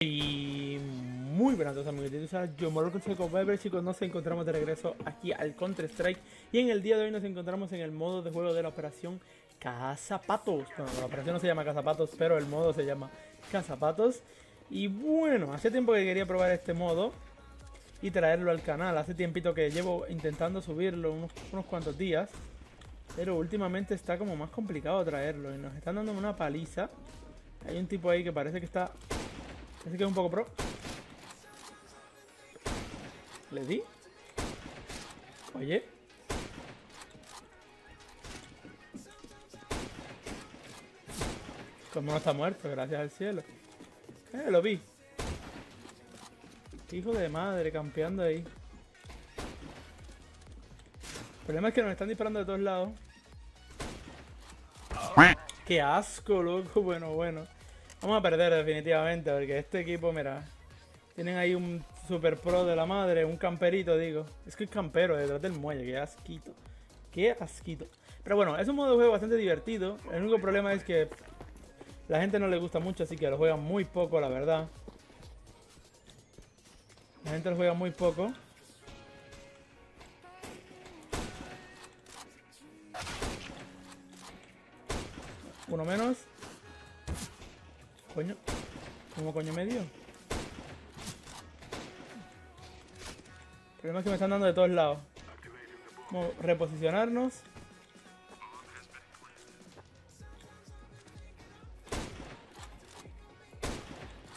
Y muy buenas amigos, yo Moro Weber chicos, nos encontramos de regreso aquí al Counter Strike y en el día de hoy nos encontramos en el modo de juego de la operación Cazapatos. Bueno, la operación no se llama Cazapatos, pero el modo se llama Cazapatos. Y bueno, hace tiempo que quería probar este modo y traerlo al canal. Hace tiempito que llevo intentando subirlo, unos, unos cuantos días. Pero últimamente está como más complicado traerlo y nos están dando una paliza. Hay un tipo ahí que parece que está Parece que es un poco pro. ¿Le di? Oye. Como no está muerto, gracias al cielo. Eh, lo vi. Hijo de madre, campeando ahí. El problema es que nos están disparando de todos lados. ¡Qué asco, loco! Bueno, bueno. Vamos a perder definitivamente, porque este equipo, mira, tienen ahí un super pro de la madre, un camperito, digo. Es que es campero detrás del muelle, qué asquito. Qué asquito. Pero bueno, es un modo de juego bastante divertido. El único problema es que la gente no le gusta mucho, así que lo juegan muy poco, la verdad. La gente lo juega muy poco. Uno menos. Coño. ¿Cómo coño me dio? El problema es que me están dando de todos lados. Vamos a reposicionarnos.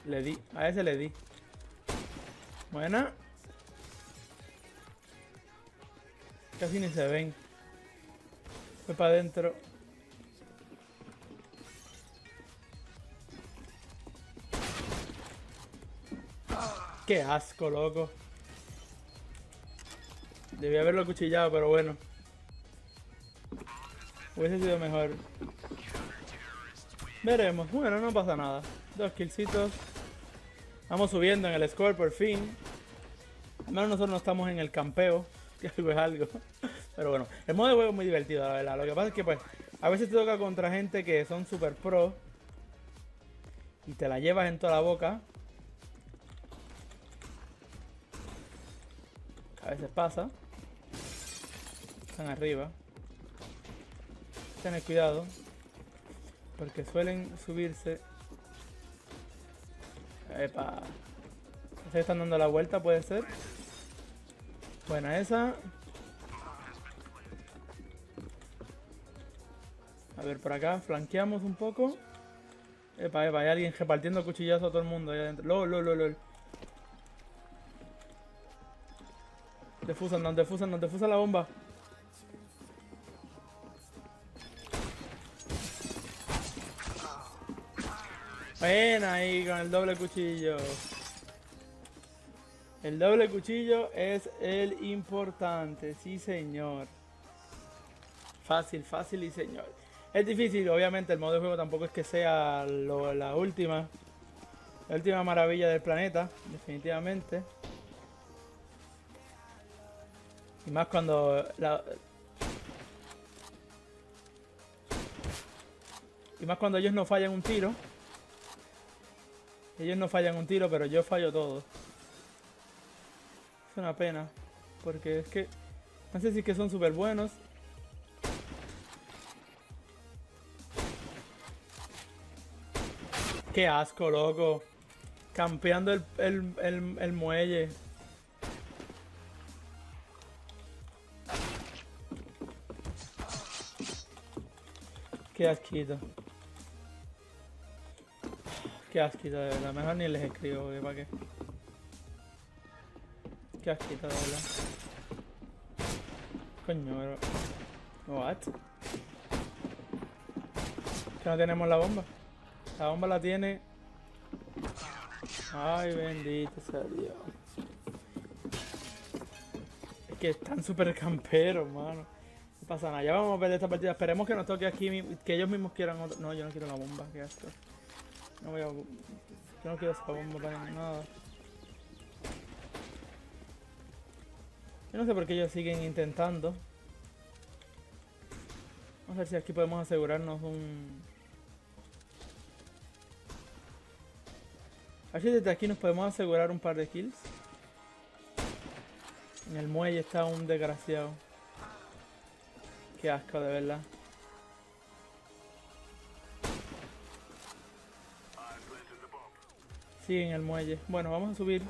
Le di. A ese le di. Buena. Casi ni se ven. Fue para adentro. Qué asco, loco. Debí haberlo cuchillado, pero bueno. Hubiese sido mejor. Veremos. Bueno, no pasa nada. Dos killcitos. Vamos subiendo en el score por fin. Al menos nosotros no estamos en el campeo. Que algo es algo. Pero bueno, el modo de juego es muy divertido, la verdad. Lo que pasa es que pues a veces te toca contra gente que son super pro. Y te la llevas en toda la boca. A veces pasa. Están arriba. Tened cuidado. Porque suelen subirse. Epa. Se están dando la vuelta, puede ser. Buena esa. A ver, por acá, flanqueamos un poco. Epa, epa, hay alguien repartiendo cuchillazos a todo el mundo ahí adentro. LOL, LOL, LOL, Defusan, no, defusan, no, defusan la bomba. Buena ahí con el doble cuchillo. El doble cuchillo es el importante, sí señor. Fácil, fácil y señor. Es difícil, obviamente el modo de juego tampoco es que sea la última. La última maravilla del planeta, definitivamente. Y más cuando Y más cuando ellos no fallan un tiro. Ellos no fallan un tiro, pero yo fallo todo. Es una pena. Porque es que... No sé si es que son súper buenos. Qué asco, loco. Campeando el, el, el muelle. Qué asquito. Qué asquito, de verdad. Mejor ni les escribo, ¿para qué? Qué asquito, de verdad. Coño, pero... What? Que no tenemos la bomba. La bomba la tiene... Ay, bendito sea Dios. Es que están súper camperos, mano pasa nada, ya vamos a ver esta partida. Esperemos que nos toque aquí, que ellos mismos quieran otro. No, yo no quiero la bomba, qué asco. No voy a. Yo no quiero esa bomba para nada. Yo no sé por qué ellos siguen intentando. Vamos a ver si aquí podemos asegurarnos un... A ver si desde aquí nos podemos asegurar un par de kills. En el muelle está un desgraciado. Qué asco, de verdad. Sí, en el muelle. Bueno, vamos a subir.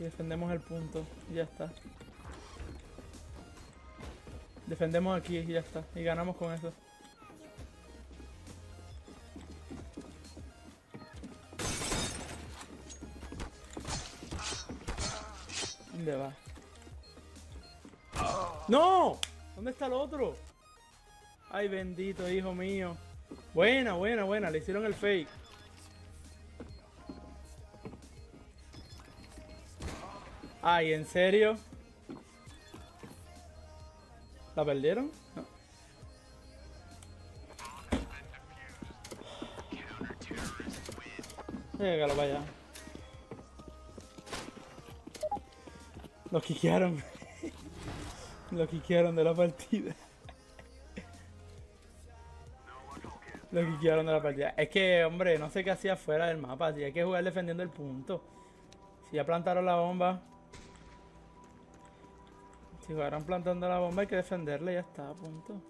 Y defendemos el punto. Y ya está. Defendemos aquí y ya está. Y ganamos con eso. ¿Dónde va? ¡No! ¿Dónde está el otro? Ay, bendito, hijo mío. Buena, buena, buena. Le hicieron el fake. Ay, ¿en serio? ¿La perdieron? No. Llegalo para allá. Lo quiquearon. Lo quiquearon de la partida. Lo quiquearon de la partida. Es que, hombre, no sé qué hacía fuera del mapa. Si hay que jugar defendiendo el punto. Si ya plantaron la bomba. Si jugaran plantando la bomba hay que defenderla y ya está, punto.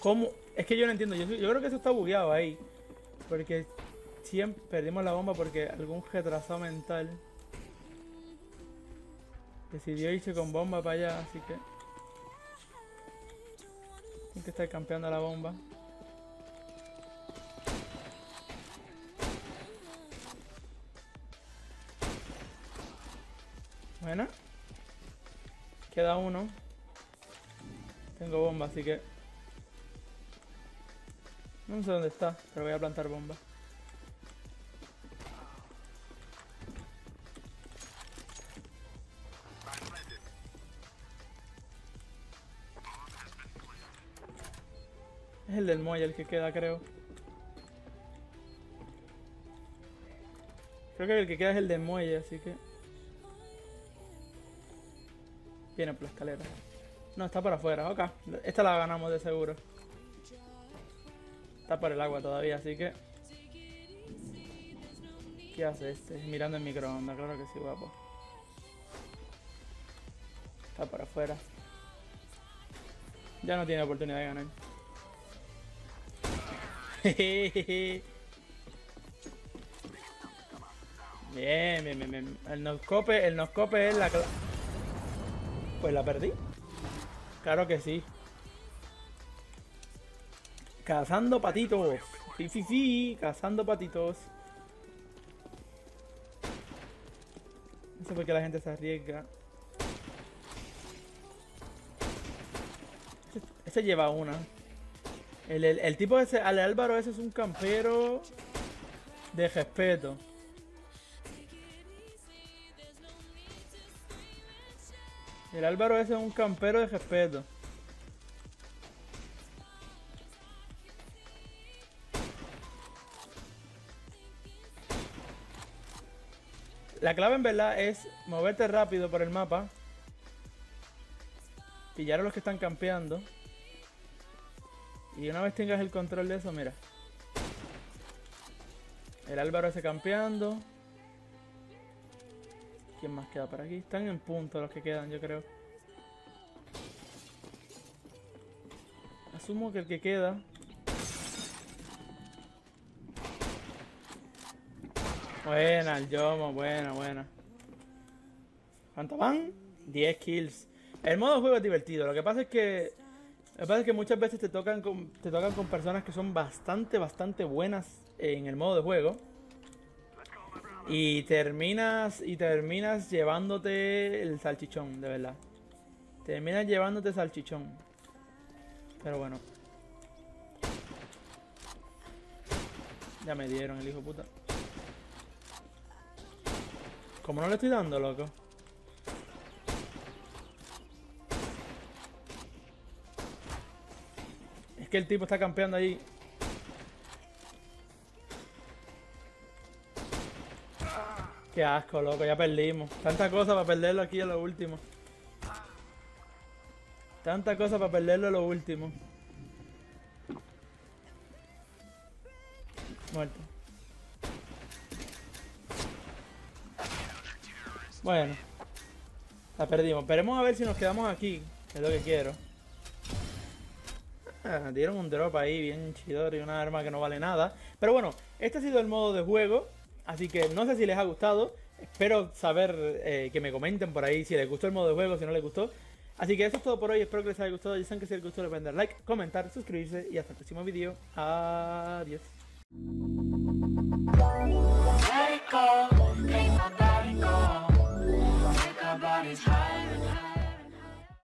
¿Cómo? Es que yo no entiendo. Yo, creo que eso está bugueado ahí. Porque siempre perdimos la bomba porque algún retrasado mental decidió irse con bomba para allá, así que... Tiene que estar campeando la bomba. Bueno. Queda uno. Tengo bomba, así que... No sé dónde está, pero voy a plantar bomba. Del muelle el que queda, creo. Creo que el que queda es el del muelle, así que... Viene por la escalera. No, está por afuera, ok. Esta la ganamos de seguro. Está por el agua todavía, así que... ¿Qué hace este? Mirando el microondas, claro que sí, guapo. Está por afuera. Ya no tiene oportunidad de ganar. Bien, bien, bien, bien. El noscope, el noscope es la Pues la perdí. Claro que sí. Cazando patitos. Sí, sí, sí. Cazando patitos. No sé por qué la gente se arriesga. Ese, ese lleva una. El, el, el tipo ese, al Álvaro ese es un campero de respeto. El Álvaro ese es un campero de respeto. La clave en verdad es moverte rápido por el mapa. Pillar a los que están campeando. Y una vez tengas el control de eso, mira. El Álvaro ese campeando. ¿Quién más queda por aquí? Están en punto los que quedan, yo creo. Asumo que el que queda... Buena, el Yomo, buena, buena. ¿Cuánto van? 10 kills. El modo juego es divertido. Lo que pasa es que... Lo que pasa es que muchas veces te tocan con, te tocan con personas que son bastante, bastante buenas en el modo de juego. Y terminas y terminas llevándote el salchichón, de verdad. Terminas llevándote salchichón. Pero bueno. Ya me dieron el hijo puta. Como no le estoy dando, loco. Es que el tipo está campeando ahí. Qué asco, loco, ya perdimos. Tanta cosa para perderlo aquí a lo último. Tanta cosa para perderlo lo último. Muerto. Bueno. La perdimos. Esperemos a ver si nos quedamos aquí. Es lo que quiero. Ah, dieron un drop ahí bien chido y una arma que no vale nada. Pero bueno, este ha sido el modo de juego. Así que no sé si les ha gustado. Espero saber eh, que me comenten por ahí si les gustó el modo de juego, si no les gustó. Así que eso es todo por hoy. Espero que les haya gustado. Ya saben que si les gustó, le pueden dar like, comentar, suscribirse y hasta el próximo video. Adiós.